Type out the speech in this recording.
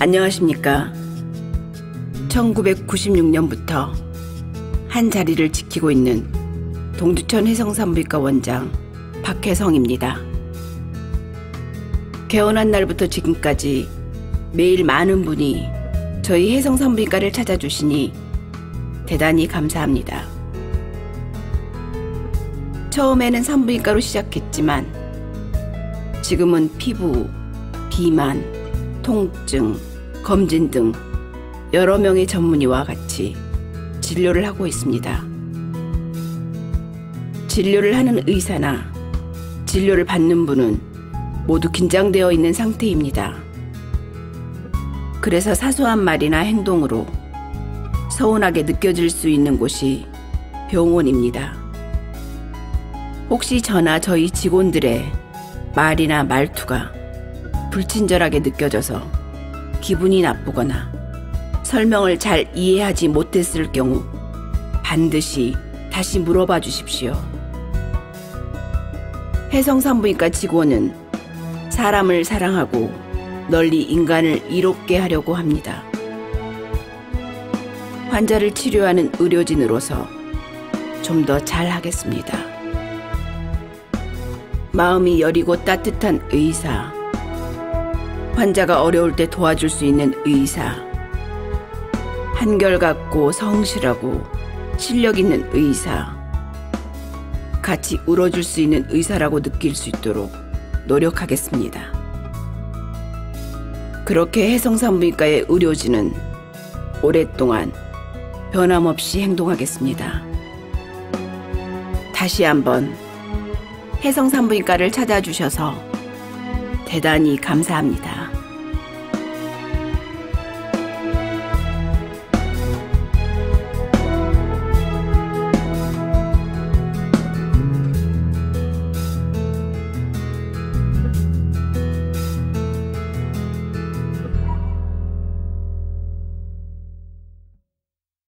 안녕하십니까. 1996년부터 한 자리를 지키고 있는 동두천 해성산부인과 원장 박혜성입니다. 개원한 날부터 지금까지 매일 많은 분이 저희 해성산부인과를 찾아주시니 대단히 감사합니다. 처음에는 산부인과로 시작했지만 지금은 피부, 비만, 통증, 검진 등 여러 명의 전문의와 같이 진료를 하고 있습니다. 진료를 하는 의사나 진료를 받는 분은 모두 긴장되어 있는 상태입니다. 그래서 사소한 말이나 행동으로 서운하게 느껴질 수 있는 곳이 병원입니다. 혹시 저나 저희 직원들의 말이나 말투가 불친절하게 느껴져서 기분이 나쁘거나 설명을 잘 이해하지 못했을 경우 반드시 다시 물어봐 주십시오. 해성산부인과 직원은 사람을 사랑하고 널리 인간을 이롭게 하려고 합니다. 환자를 치료하는 의료진으로서 좀 더 잘하겠습니다. 마음이 여리고 따뜻한 의사, 환자가 어려울 때 도와줄 수 있는 의사, 한결같고 성실하고 실력 있는 의사, 같이 울어줄 수 있는 의사라고 느낄 수 있도록 노력하겠습니다. 그렇게 해성산부인과의 의료진은 오랫동안 변함없이 행동하겠습니다. 다시 한번 해성산부인과를 찾아주셔서 대단히 감사합니다.